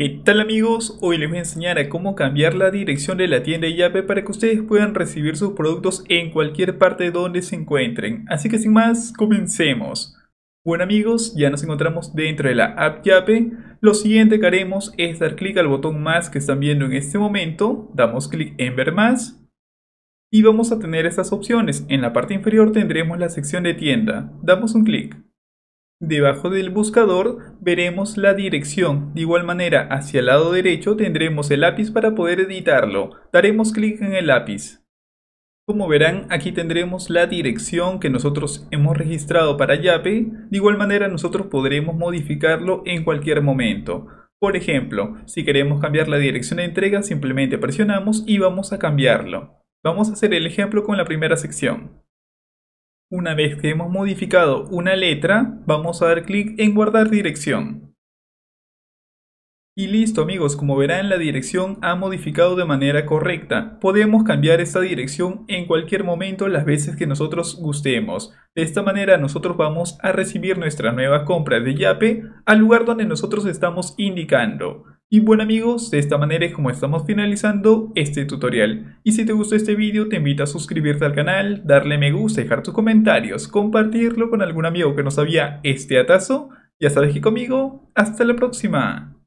¿Qué tal amigos? Hoy les voy a enseñar a cómo cambiar la dirección de la tienda Yape para que ustedes puedan recibir sus productos en cualquier parte donde se encuentren. Así que sin más, comencemos. Bueno amigos, ya nos encontramos dentro de la app Yape. Lo siguiente que haremos es dar clic al botón más que están viendo en este momento. Damos clic en ver más. Y vamos a tener estas opciones. En la parte inferior tendremos la sección de tienda. Damos un clic. Debajo del buscador veremos la dirección. De igual manera, hacia el lado derecho tendremos el lápiz para poder editarlo. Daremos clic en el lápiz. Como verán, aquí tendremos la dirección que nosotros hemos registrado para Yape. De igual manera, nosotros podremos modificarlo en cualquier momento. Por ejemplo, si queremos cambiar la dirección de entrega, simplemente presionamos y vamos a cambiarlo. Vamos a hacer el ejemplo con la primera sección. Una vez que hemos modificado una letra, vamos a dar clic en guardar dirección. Y listo amigos, como verán la dirección ha modificado de manera correcta. Podemos cambiar esta dirección en cualquier momento las veces que nosotros gustemos. De esta manera nosotros vamos a recibir nuestra nueva compra de Yape al lugar donde nosotros estamos indicando. Y bueno amigos, de esta manera es como estamos finalizando este tutorial. Y si te gustó este vídeo te invito a suscribirte al canal, darle me gusta, dejar tus comentarios, compartirlo con algún amigo que no sabía este atazo. Ya sabes que conmigo, hasta la próxima.